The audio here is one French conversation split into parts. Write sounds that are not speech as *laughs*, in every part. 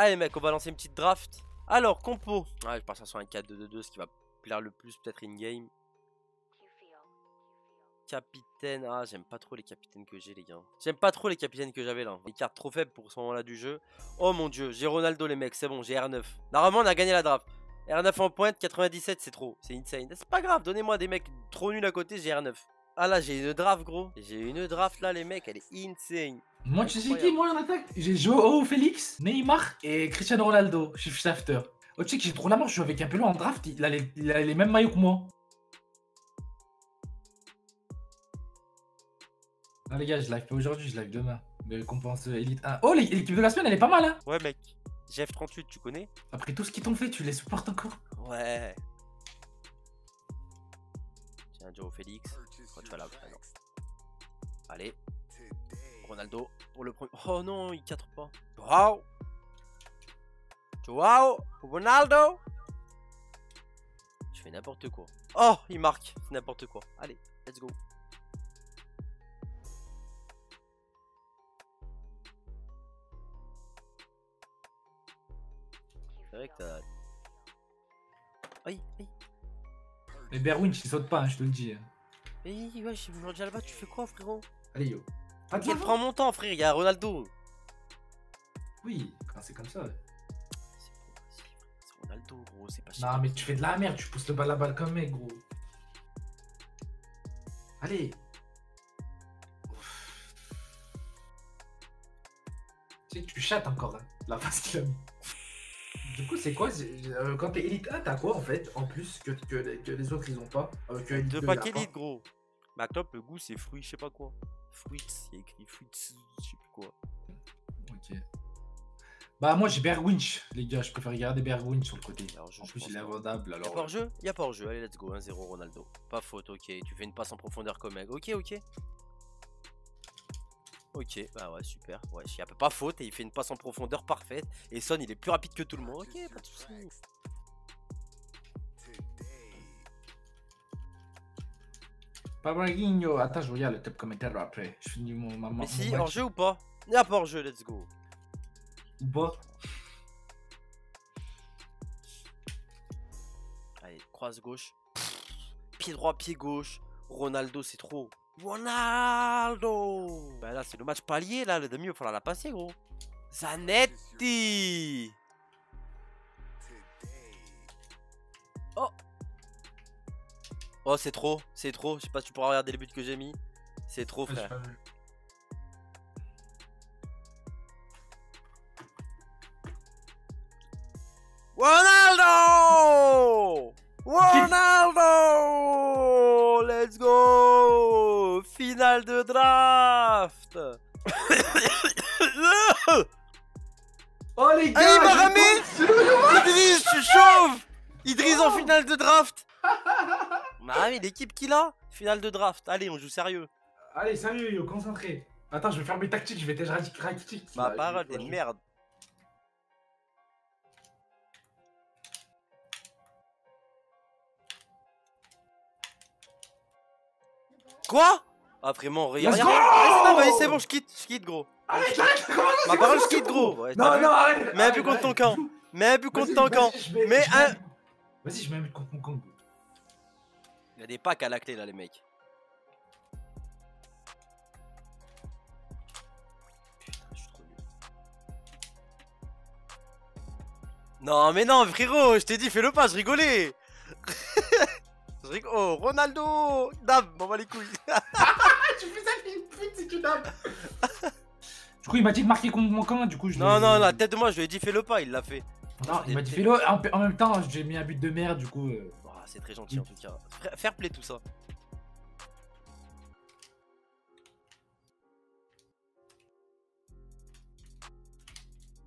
Allez mec, on va lancer une petite draft. Alors, compo. Ah, je pars sur un 4-2-2-2, ce qui va plaire le plus peut-être in-game. Capitaine. Ah, j'aime pas trop les capitaines que j'ai, les gars. J'aime pas trop les capitaines que j'avais là. Les cartes trop faibles pour ce moment-là du jeu. Oh mon dieu, j'ai Ronaldo, les mecs, c'est bon, j'ai R9. Normalement, on a gagné la draft. R9 en pointe, 97, c'est trop. C'est insane. C'est pas grave, donnez-moi des mecs trop nuls à côté, j'ai R9. Ah là, j'ai une draft, gros. J'ai une draft là, les mecs, elle est insane. Moi, tu sais qui, moi, en attaque? J'ai Joao Félix, Neymar et Cristiano Ronaldo, Shift Shafter. Oh, tu sais que j'ai trop la mort, je suis avec un peu en draft, il a, les, il a les mêmes maillots que moi. Ah les gars, je live pas aujourd'hui, je live demain. De récompense Elite 1. Oh, l'équipe de la semaine, elle est pas mal, hein Ouais, mec. GF38, tu connais? Après tout ce qu'ils t'ont fait, tu les supportes encore Ouais. Tiens, Joe Félix. Quand tu vas là, non. Allez. Ronaldo pour le premier. Oh non, il 4 pas. Wow Wow Ronaldo Je fais n'importe quoi. Oh, il marque. C'est n'importe quoi. Allez, let's go. C'est vrai que t'as. Aïe, aïe. Mais Berwinch, il saute pas, hein, je te le dis. Aïe, ouais, je me déjà là-bas, tu fais quoi, frérot? Allez, yo. Pas de prend mon temps, frère, il y a Ronaldo. Oui, quand c'est comme ça. C'est Ronaldo, gros, c'est pas Non, mais tu fais de la merde, tu pousses le balle à balle comme mec, gros. Allez. Tu sais que tu chattes encore, hein, la face qu'il a mis. Du coup, c'est quoi euh, Quand t'es Elite 1, t'as quoi en fait En plus que, que, les autres ils ont pas euh, que Deux packs Elite, gros. Ma top, le goût, c'est fruit, je sais pas quoi. Fruits, il y a écrit fruits, je sais plus quoi. Ok. Bah, moi j'ai Bergwinch, les gars, je préfère regarder Bergwinch sur le côté. en plus, il est invendable. Alors... Y'a pas hors-jeu Y'a pas hors-jeu, allez, let's go, 1-0 Ronaldo. Pas faute, ok. Tu fais une passe en profondeur comme mec. Ok, ok. Ok, bah ouais, super. Ouais, il a pas faute et il fait une passe en profondeur parfaite. Et Son, il est plus rapide que tout le monde. Ok, pas de soucis. Pabraguinho, attends, je regarde le top commentaire après. Je finis mon maman. Mais si, hors jeu ou pas? Y'a pas hors jeu, let's go. Ou pas *laughs* Allez, croise gauche. pied droit, pied gauche. Ronaldo, c'est trop. Ronaldo Bah là, c'est le match palier, là. Le demi, il va falloir la passer, gros. Zanetti Oh, c'est trop, c'est trop. Je sais pas si tu pourras regarder les buts que j'ai mis. C'est trop, frère. Ronaldo! Ronaldo! Let's go! Finale de draft! Oh les gars Allez Baramé Idriss, tu chauves! Idriss en finale de draft Bah mais l'équipe qu'il a Finale de draft, allez on joue sérieux Allez sérieux yo, concentré Attends je vais faire mes tactiques, je vais t'aider tactique Ma parole, t'es une merde Quoi? Ah vraiment, rien. rien. Non, vas-y, c'est bon, je quitte, je quitte, gros. Arrête, arrête, Ma parole, je quitte, gros. non, non, arrête. Mets un but contre ton camp. Mets un but contre ton camp. Mets un. Vas-y, je mets un but contre mon camp. Il y a des packs à la clé là, les mecs. Putain, je suis trop nul. Non, mais non, frérot, je t'ai dit, fais-le pas, je rigolais. *laughs* Oh, Ronaldo Dab, m'en va les couilles *laughs* Tu fais ça, pute, si tu dabs Du coup, il m'a dit de marquer contre mon camp, du coup je Non, non, la tête de moi, je lui ai dit fais-le pas, il l'a fait. Non, il m'a dit fais-le, en, même temps, j'ai mis un but de merde, du coup... Euh... C'est très gentil en tout cas. Fair play tout ça.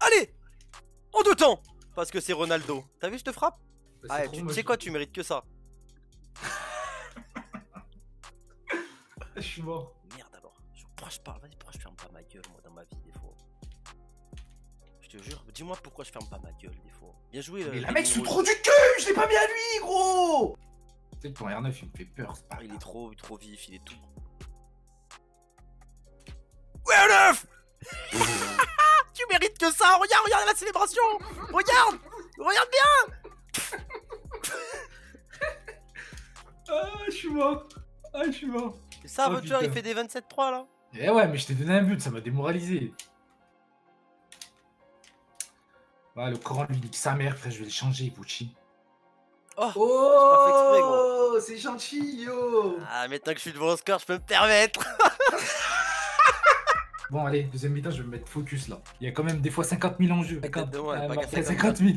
Allez En deux temps Parce que c'est Ronaldo. T'as vu, je te frappe? Bah, Ah, tu sais quoi, tu mérites que ça. *laughs* je suis mort. Merde alors. Pourquoi je parle Vas-y, pourquoi je ferme pas ma gueule moi dans ma vie des fois? Te jure, dis-moi pourquoi je ferme pas ma gueule des fois. Bien joué. Mais la mec, suis trop du cul Je l'ai pas mis à lui, gros que ton R9 il me fait peur. Pas il est trop, trop vif, il est tout. Ouais, R9 *laughs* *laughs* tu mérites que ça. Regarde, regarde la célébration. Regarde, regarde bien. *laughs* Ah, je suis mort. Ah, je suis mort. Et ça, Oh, votre joueur, il fait des 27-3 là. Eh ouais, mais je t'ai donné un but, ça m'a démoralisé. Ah, le Coran lui nique sa mère, frère, je vais le changer, Pucci. Oh, Oh, fait exprès, gros. c'est gentil, yo. Ah, maintenant que je suis devant le score, je peux me permettre. *laughs* Bon, allez, deuxième mi-temps, je vais me mettre focus là. Il y a quand même des fois 50 000 en jeu. Pas qu'à 50, deux mois, euh, pas qu'à Marseille, 50 50 000.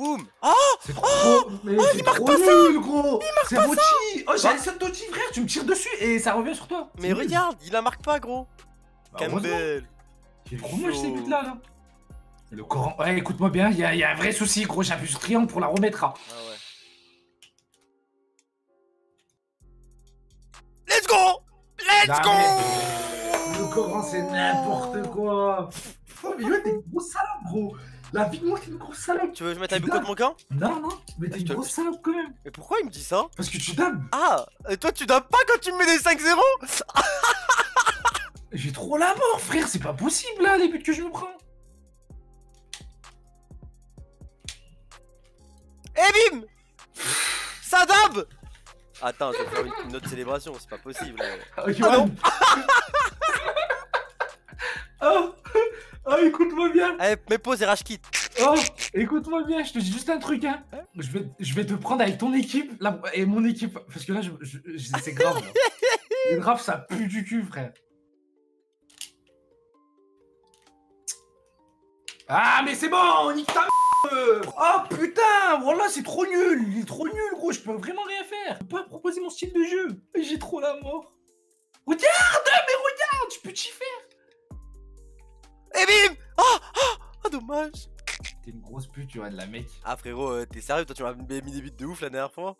Boum. Oh, C'est trop. mais c'est trop nul, gros. C'est Bochi. Oh, j'ai un seul Tochi, frère. Tu me tires dessus et ça revient sur toi. mais nul. regarde, il la marque pas, gros. Bah. Campbell. J'ai trop moche ces Chaud. buts là. là. Le Coran. Ouais, écoute-moi bien, il y, a- il y a un vrai souci, gros. J'appuie sur triangle pour la remettre. hein. Ah ouais. Let's go Let's Non, go mais- Le Coran, c'est n'importe quoi. Oh, mais ouais, t'es une grosse salope, gros. La vie de moi, t'es une grosse salope. Tu veux que je mette un contre mon camp? Non, non, mais t'es une te- grosse salope quand même. Mais pourquoi il me dit ça? Parce que tu dabs. Ah Et toi tu donnes pas quand tu me mets des 5-0 *laughs* J'ai trop la mort, frère. C'est pas possible là, les buts que je me prends. Eh bim Ça dab Attends, je vais faire une- autre célébration, c'est pas possible. *laughs* Oh, non. *laughs* écoute-moi bien. Allez, mets pause et rage kit. Oh, écoute-moi bien, je te dis juste un truc, hein. Je vais, je vais te prendre avec ton équipe là, et mon équipe. Parce que là, je, c'est grave. C'est *laughs* grave, ça pue du cul, frère. Ah, mais c'est bon, nique ta euh. Oh putain, voilà, c'est trop nul. Il est trop nul, gros. Je peux vraiment rien faire. Je peux pas proposer mon style de jeu. J'ai trop la mort. Regarde, mais regarde, je peux t'y faire. Eh bim Oh Oh Oh dommage T'es une grosse pute, tu vois, de la mec. Ah frérot, euh, t'es sérieux Toi tu m'as mis des buts de ouf la dernière fois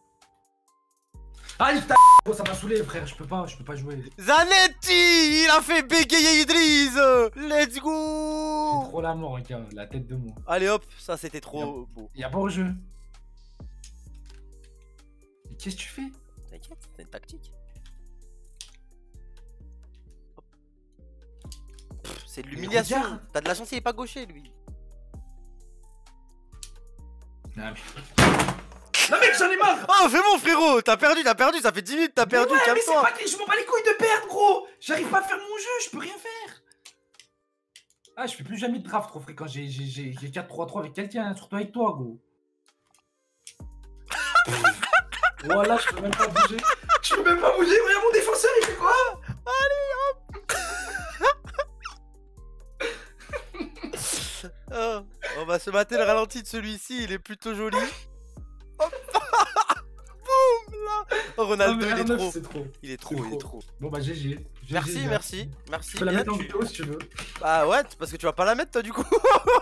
Ah, ta m***, ça m'a saoulé, frère. Je peux pas, je peux pas jouer. Zanetti Il a fait bégayer Idriss Let's go trop la mort, gars, la tête de moi. Allez hop, ça c'était trop beau. Y'a pas au jeu. Mais qu'est-ce que tu fais? T'inquiète, c'est une tactique. C'est de l'humiliation. T'as de la chance, il est pas gaucher lui. Non mais... Non mec, j'en ai marre Oh, c'est bon frérot, t'as perdu, t'as perdu, ça fait 10 minutes, t'as perdu, ouais, mais c'est calme-toi. pas que je m'en bats les couilles de perdre, gros J'arrive pas à faire mon jeu, je peux rien faire Ah, je fais plus jamais de draft trop fréquent, j'ai j'ai- j'ai- j'ai 4-3-3 avec quelqu'un, surtout avec toi, gros. *laughs* voilà, je peux même pas bouger. Je peux même pas bouger, regarde mon défenseur, il fait quoi? Oh, va se mater le ralenti de celui-ci, il est plutôt joli. *laughs* Boum là Oh, Ronaldo, il est R9, trop. Il est trop, il est trop. Bon bah GG. GG, Merci, merci, merci. Je peux la mettre en tu- vidéo si tu veux. Bah ouais, parce que tu vas pas la mettre toi du coup.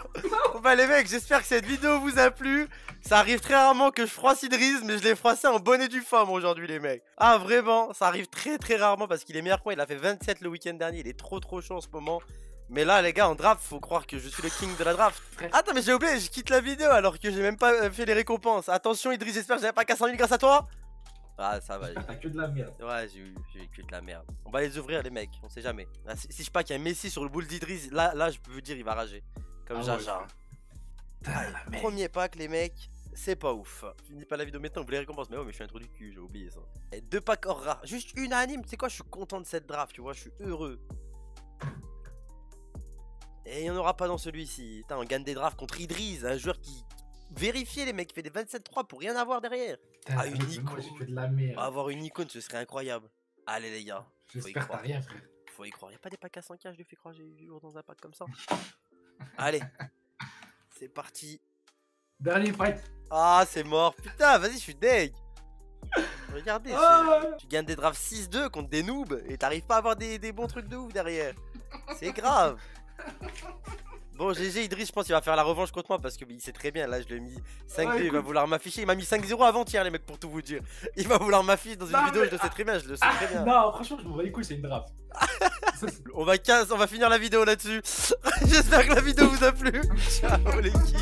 *laughs* bah les mecs, j'espère que cette vidéo vous a plu. Ça arrive très rarement que je froisse Idriss, mais je l'ai froissé en bonne et due forme aujourd'hui les mecs. Ah vraiment, ça arrive très très rarement parce qu'il est meilleur que moi. Il a fait 27 le week-end dernier, il est trop trop chaud en ce moment. Mais là les gars, en draft, faut croire que je suis le king de la draft. Attends mais j'ai oublié, je quitte la vidéo alors que j'ai même pas euh, fait les récompenses. Attention Idriss, j'espère que j'avais pas qu'à 100 000 grâce à toi. Ah ça va, T'as que de la merde. Ouais, j'ai eu, que de la merde. On va les ouvrir, les mecs, on sait jamais. Là, si, si je pas qu'il y a Messi sur le boule d'Idriss, là, là, je peux vous dire, il va rager. Comme Ah ouais, Jaja. Merde. Premier pack, les mecs, c'est pas ouf. Je finis pas la vidéo maintenant, vous les récompenses. Mais ouais, mais je suis un trou du cul, j'ai oublié ça. Et deux packs hors rares, juste unanime, tu sais quoi, je suis content de cette draft, tu vois, je suis heureux. Et il n'y en aura pas dans celui-ci. On gagne des drafts contre Idriss, un joueur qui. Vérifiez, les mecs, il fait des 27-3 pour rien avoir derrière. Ah, une icône. Moi j'ai que de la merde. Avoir une icône, ce serait incroyable. Allez, les gars. J'espère que t'as croire. rien, frère. Faut y croire. Y'a pas des packs à 100k, je lui fais croire, j'ai eu lourd dans un pack comme ça. *laughs* Allez, c'est parti. Dernier fight. Ah, c'est mort. Putain, vas-y, je suis deg. Regardez, Ah tu gagnes des drafts 6-2 contre des noobs et t'arrives pas à avoir des, des bons trucs de ouf derrière. C'est grave. Bon, GG, Idriss, je pense qu'il va faire la revanche contre moi parce que il sait très bien. Là, je lui ai mis 5-2, Ouais, il va vouloir m'afficher. Il m'a mis 5-0 avant-hier, les mecs, pour tout vous dire. Il va vouloir m'afficher dans une Non, vidéo, mais- je le sais très bien, je le sais Ah, très bien. Non, franchement, je m'en bats les couilles, c'est une draft. *laughs* On va, 15, on va finir la vidéo là-dessus. *laughs* J'espère que la vidéo vous a plu. *laughs* Ciao l'équipe.